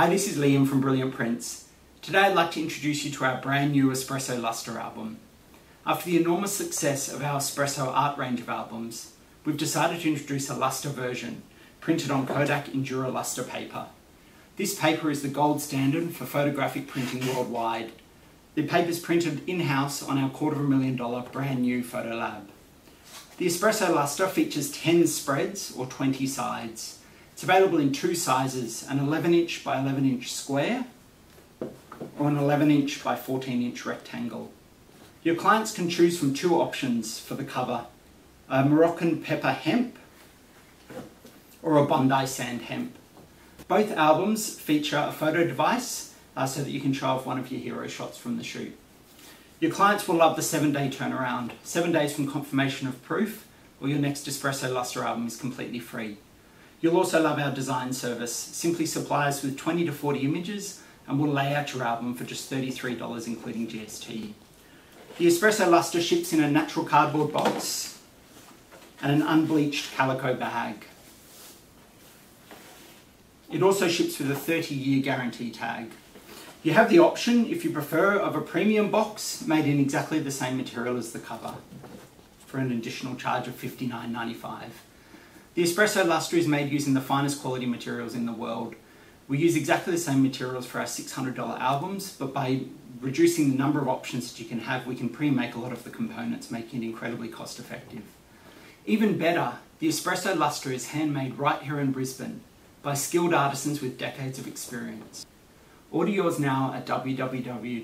Hi, this is Liam from Brilliant Prints. Today I'd like to introduce you to our brand new Espresso Lustre album. After the enormous success of our Espresso art range of albums, we've decided to introduce a luster version, printed on Kodak Endura Luster paper. This paper is the gold standard for photographic printing worldwide. The paper is printed in-house on our quarter of a million dollar brand new photo lab. The Espresso Lustre features 10 spreads or 20 sides. It's available in two sizes, an 11 inch by 11 inch square or an 11 inch by 14 inch rectangle. Your clients can choose from two options for the cover, a Moroccan pepper hemp or a Bondi sand hemp. Both albums feature a photo device uh, so that you can show off one of your hero shots from the shoot. Your clients will love the seven day turnaround, seven days from confirmation of proof, or your next Espresso Lustre album is completely free. You'll also love our design service. Simply supply us with 20 to 40 images and we'll lay out your album for just $33 including GST. The Espresso Lustre ships in a natural cardboard box and an unbleached calico bag. It also ships with a 30 year guarantee tag. You have the option, if you prefer, of a premium box made in exactly the same material as the cover for an additional charge of $59.95. The Espresso Lustre is made using the finest quality materials in the world. We use exactly the same materials for our $600 albums, but by reducing the number of options that you can have, we can pre-make a lot of the components, making it incredibly cost effective. Even better, the Espresso Lustre is handmade right here in Brisbane by skilled artisans with decades of experience. Order yours now at www.bpro.com.au.